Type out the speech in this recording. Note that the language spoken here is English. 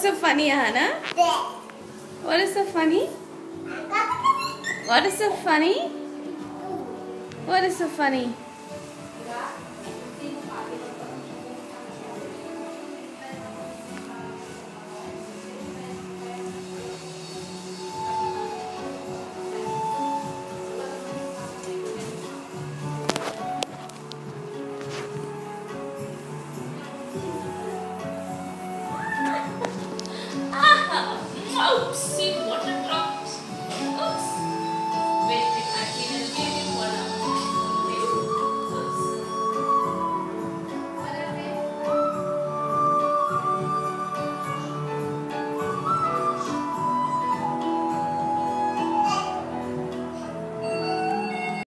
What is so funny, Hannah? What is so funny? What is so funny? What is so funny?